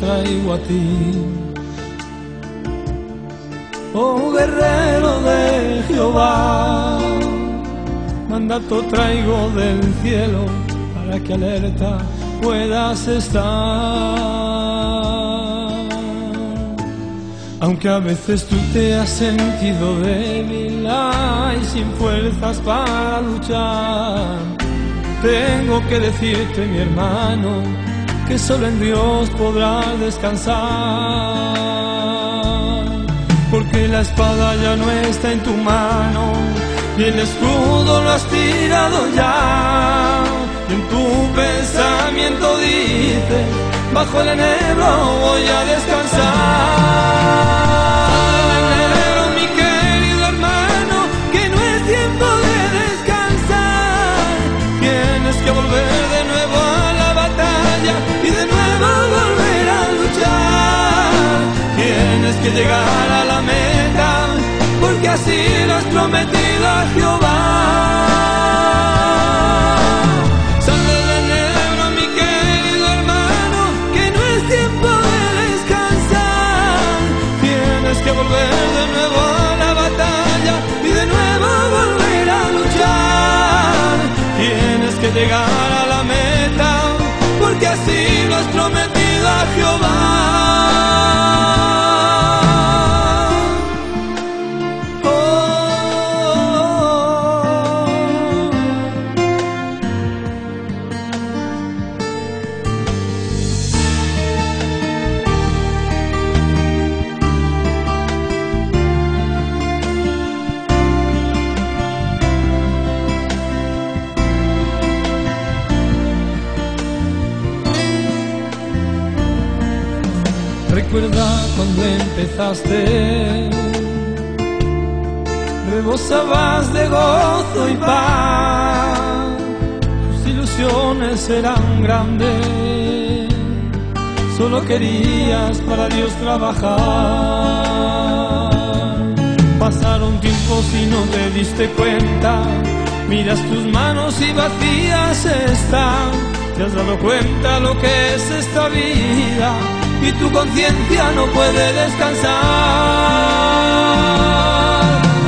traigo a ti. Oh guerrero de Jehová, mandato traigo del cielo para que alerta puedas estar. Aunque a veces tú te has sentido débil y sin fuerzas para luchar, tengo que decirte, mi hermano, que solo en Dios podrás descansar. Porque la espada ya no está en tu mano y el escudo lo has tirado ya. Y en tu pensamiento dice, bajo el enebro voy a descansar. Llegar a la meta, porque así lo has prometido a Jehová. Sal del enebro, mi querido hermano, que no es tiempo de descansar. Tienes que volver de nuevo a la batalla y de nuevo volver a luchar. Tienes que llegar a la meta, porque así lo has prometido a Jehová. Recuerda cuando empezaste, rebosabas de gozo y paz, tus ilusiones eran grandes, solo querías para Dios trabajar. Pasaron tiempos y no te diste cuenta, miras tus manos y vacías están, te has dado cuenta lo que es esta vida y tu conciencia no puede descansar.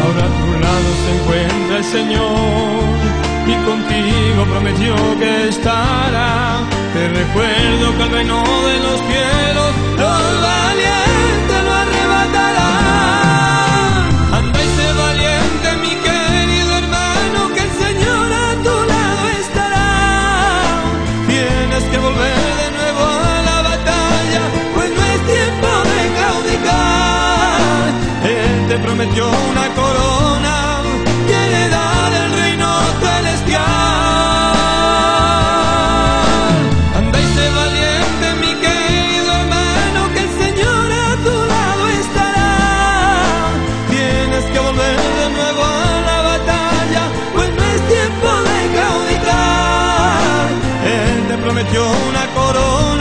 Ahora a tu lado se encuentra el Señor y contigo prometió que estará. Te recuerdo que el reino de los cielos te prometió una corona que le da del reino celestial. Sé valiente, mi querido hermano, que el Señor a tu lado estará. Tienes que volver de nuevo a la batalla, pues no es tiempo de claudicar. Él te prometió una corona